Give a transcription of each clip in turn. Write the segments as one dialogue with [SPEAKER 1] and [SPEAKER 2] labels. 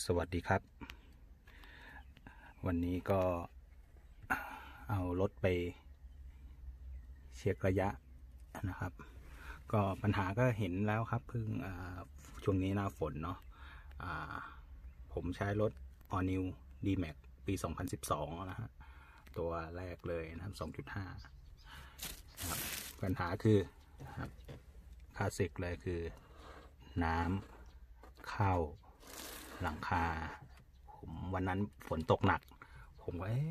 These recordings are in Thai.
[SPEAKER 1] สวัสดีครับ วันนี้ก็เอารถไปเช็คระยะนะครับ ก็ปัญหาก็เห็นแล้วครับเพิ่งช่วงนี้หน้าฝนเนาะอ่าผมใช้รถ All New D Max ปี 2012 นะฮะ ตัวแรกเลยนะครับ 2.5ครับปัญหาคือครับคลาสสิกเลยคือน้ำเข้า หลังคา ผมวันนั้นฝนตกหนัก ผมก็เอ๊ะ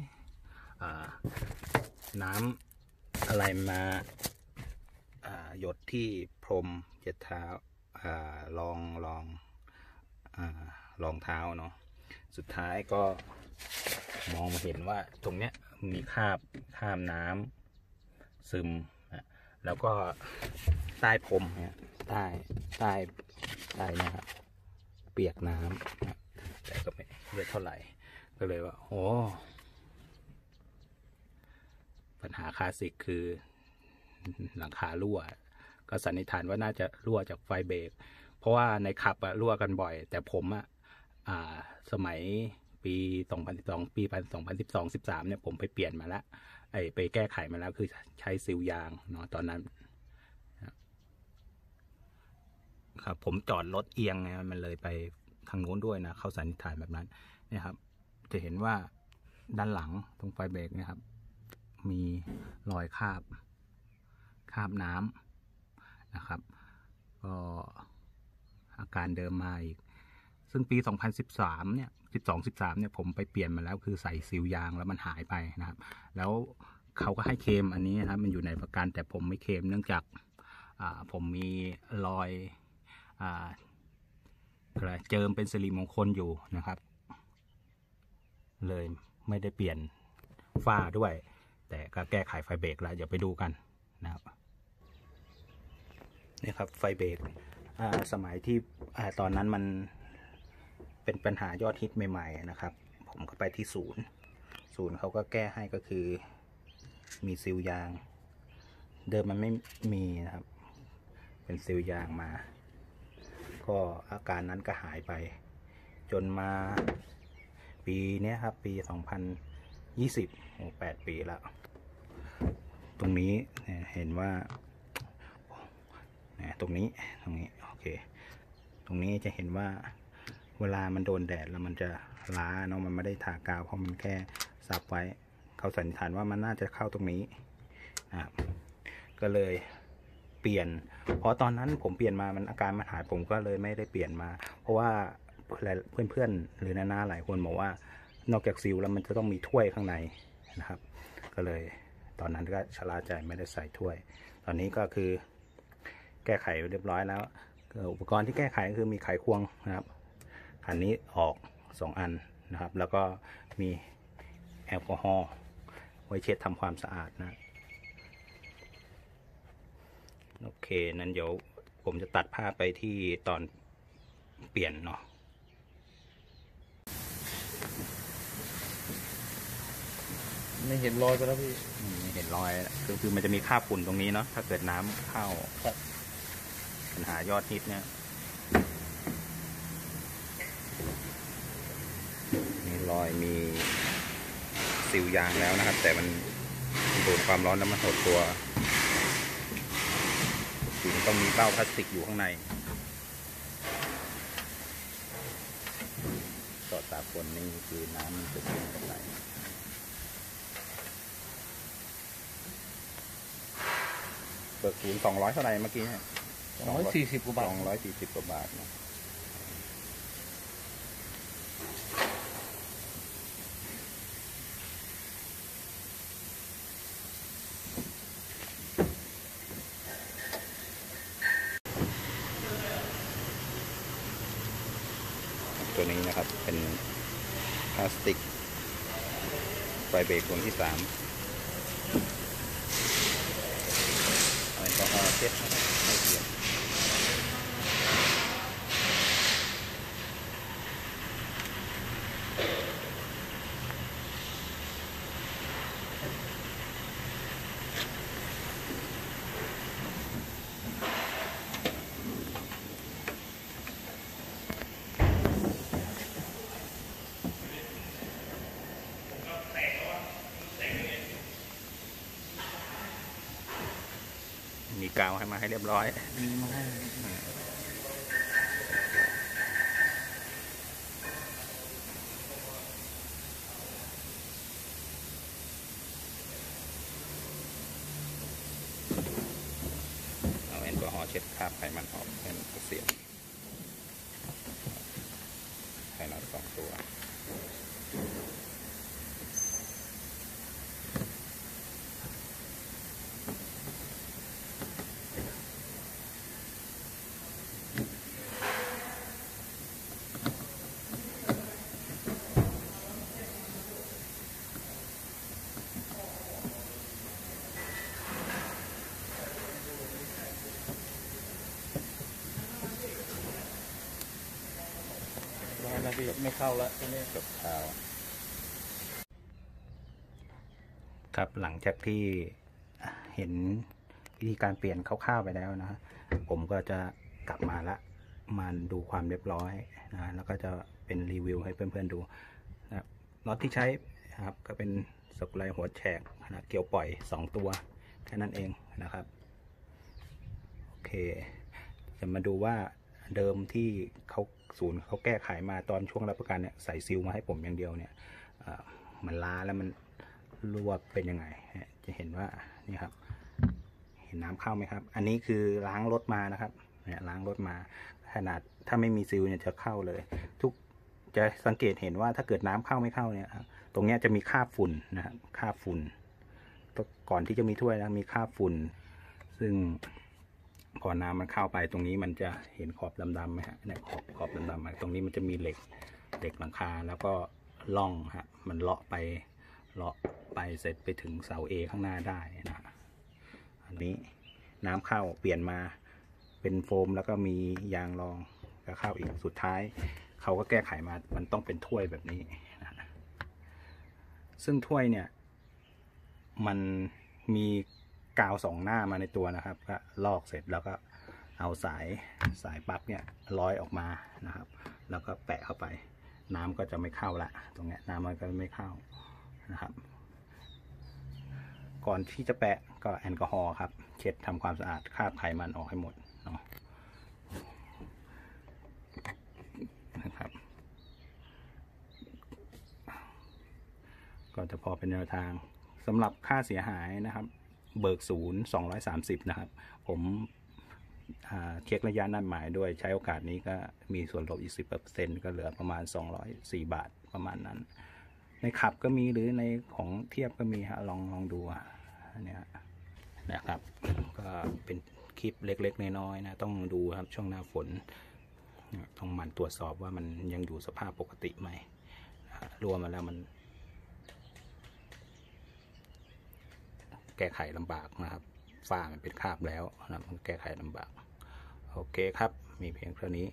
[SPEAKER 1] อ่าน้ำอะไรมาหยดที่พรมเจ็ดเท้าอ่ารองรองอ่ารองเท้าเนาะสุดท้ายก็มองมาเห็นว่าตรงเนี้ยมีคาบคราบน้ำซึมนะแล้วก็ใต้พรมเนี่ยใต้ใต้ใต้นะครับ เปียกน้ำแต่ก็ไม่เยอะเท่าไหร่ ก็เลยว่า โอ้ ปัญหาคลาสสิกคือ หลังคารั่ว ก็สันนิษฐานว่าน่าจะรั่วจากไฟเบรก เพราะว่าในขับอะรั่วกันบ่อย แต่ผมอะอ่าสมัยปี 2012 ปี 2012 13 เนี่ย ผมไปเปลี่ยนมาแล้วไอไปแก้ไขมาแล้วคือใช้ซิลยางเนาะตอนนั้น ครับ ผมจอดรถเอียงไงมันเลยไปทางโน้นด้วยนะ เข้าสันนิษฐานแบบนั้นนี่ครับ จะเห็นว่าด้านหลังตรงไฟเบรกนะครับ มีรอยคาบ คาบน้ำนะครับก็อาการเดิมมาอีก ซึ่งปี 2013 เนี่ย 12 13 เนี่ย ผมไปเปลี่ยนมาแล้วคือใส่ซิลยางแล้วมันหายไปนะครับ แล้วเขาก็ให้เคมอันนี้นะครับ มันอยู่ในประกันแต่ผมไม่เคมเนื่องจากอ่าผมมีรอย อะไรเจิมเป็นสิริมงคลอยู่นะครับ เลยไม่ได้เปลี่ยนฝ้าด้วย แต่ก็แก้ไขไฟเบรกแล้วเดี๋ยวไปดูกันนะครับนี่ครับไฟเบรกสมัยที่ตอนนั้นมันเป็นปัญหายอดฮิตใหม่ ๆ นะครับ ผมก็ไปที่ศูนย์ ศูนย์เขาก็แก้ให้ก็คือ มีซิลยาง เดิมมันไม่มีนะครับ เป็นซิลยางมา ก็อาการนั้นก็หายไป จนมาปีนี้ครับ ปี 2020โอ้แปดปีแล้ว ตรงนี้เห็นว่าตรงนี้ตรงนี้โอเค ตรงนี้จะเห็นว่าเวลามันโดนแดดแล้วมันจะล้าเนาะมันไม่ได้ทากาวเพราะมันแค่ซับไว้ เขาสันนิษฐานว่ามันน่าจะเข้าตรงนี้นะครับก็เลย เปลี่ยน เพราะตอนนั้นผมเปลี่ยนมามันอาการมันหายผมก็เลยไม่ได้เปลี่ยนมา เพราะว่าเพื่อนๆหรือนานาหลายคนบอกว่านอกจากซิลแล้วมันจะต้องมีถ้วยข้างในนะครับ ก็เลยตอนนั้นก็ชะล่าใจไม่ได้ใส่ถ้วย ตอนนี้ก็คือแก้ไขเรียบร้อยแล้วอุปกรณ์ที่แก้ไขก็คือมีไขควงนะครับอันนี้ออกสองอันนะครับ แล้วก็มีแอลกอฮอล์ไว้เช็ดทำความสะอาดนะ โอเค นั้นเดี๋ยวผมจะตัดภาพไปที่ตอนเปลี่ยนเนาะ
[SPEAKER 2] ไม่เห็นรอยไปแล้วพี่
[SPEAKER 1] อืมเห็นรอยคือคือมันจะมีคราบฝุ่นตรงนี้เนาะถ้าเกิดน้ำเข้า
[SPEAKER 2] ครับ
[SPEAKER 1] ปัญหายอดฮิตเนี่ยมีรอยมีสิวยางแล้วนะครับ แต่มันโดนความร้อนแล้วมันหดตัว ต้องมีเบ้าพลาสติกอยู่ข้างในต่อตาคนนี่คือน้ำมันจะซึมเข้าไรเบิกศูนย์สองร้อยเท่าไหร่เมื่อกี้เนี่ย
[SPEAKER 2] ร้อยสี่สิบกว่าบาท
[SPEAKER 1] สองร้อยสี่สิบกว่าบาทนะตัว นะครับ เป็นพลาสติกไฟเบรกดวงที่สามแอลกอฮอล์เช็ดให้เปลี่ยน กาวให้มาให้เรียบร้อย
[SPEAKER 2] มีมาให้
[SPEAKER 1] เอาแอลกอฮอล์เช็ดคราบไขมันออกเป็นเสียงขมันสองตัว
[SPEAKER 2] ร้อยแล้วพี่ ไม่เข้าแล้วทีนี้
[SPEAKER 1] จบข่าวครับหลังจากที่เห็นวิธีการเปลี่ยนคร่าวๆไปแล้วนะ ผมก็จะกลับมาละมาดูความเรียบร้อยนะแล้วก็จะเป็นรีวิวให้เพื่อนๆดูนะครับน็อตที่ใช้นะครับก็เป็นสกุไลหัวแฉกขนาดเกี่ยวปล่อย 2 ตัวแค่นั้นเองนะครับ โอเค จะมาดูว่า เดิมที่เขาศูนย์เขาแก้ไขมาตอนช่วงรับประกันเนี่ยใส่ซิลมาให้ผมอย่างเดียวเนี่ยมันล้าแล้วมันรั่วเป็นยังไง จะเห็นว่านี่ครับ เห็นน้ำเข้าไหมครับ อันนี้คือล้างรถมานะครับเนี่ยล้างรถมาขนาดถ้าไม่มีซิลเนี่ยจะเข้าเลย ทุกจะสังเกตเห็นว่าถ้าเกิดน้ำเข้าไม่เข้าเนี่ยตรงเนี้ยจะมีคราบฝุ่นนะครับคราบฝุ่นก่อนที่จะมีถ้วยนะมีคราบฝุ่น ซึ่ง พอน้ำมันเข้าไปตรงนี้มันจะเห็นขอบดำๆไหมฮะเนี่ยขอบขอบดำๆตรงนี้มันจะมีเหล็กเหล็กหลังคาแล้วก็ล่องฮะมันเลาะไปเลาะไปเสร็จไปถึงเสาเอข้างหน้าได้นะอันนี้น้ำเข้าเปลี่ยนมาเป็นโฟมแล้วก็มียางรองก็เข้าอีกสุดท้าย เขาก็แก้ไขมามันต้องเป็นถ้วยแบบนี้นะฮะซึ่งถ้วยเนี่ย มันมี กาวสองหน้ามาในตัวนะครับ ก็ลอกเสร็จแล้วก็เอาสายสายปลั๊กเนี่ยร้อยออกมานะครับ แล้วก็แปะเข้าไป น้ำก็จะไม่เข้าละ ตรงเนี้ยน้ำมันก็ไม่เข้านะครับ ก่อนที่จะแปะก็แอลกอฮอล์ครับ เช็ดทำความสะอาดคราบไขมันออกให้หมดเนาะนะครับ ก็จะพอเป็นแนวทางสำหรับค่าเสียหายนะครับ เบิกศูนย์สองร้อยสามสิบนะครับ ผมเช็คระยะนัดหมายด้วยใช้โอกาสนี้ก็มีส่วนลดอีกสิบเปอร์เซ็นต์ก็เหลือประมาณสองร้อยสี่บาทประมาณนั้น ในขับก็มีหรือในของเทียบก็มีฮะลองลองดูอันนี้นะครับ ก็เป็นคลิปเล็กๆน้อยๆนะต้องดูครับช่วงหน้าฝนต้องหมันตรวจสอบว่ามันยังอยู่สภาพปกติไหมรวมมาแล้วมัน ก้ไขลำบากนะครับฝ้ามันเป็นคราบแล้วนะมันแก้ไขลำบาก โอเคครับ มีเพียงเท่านี้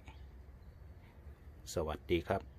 [SPEAKER 1] สวัสดีครับ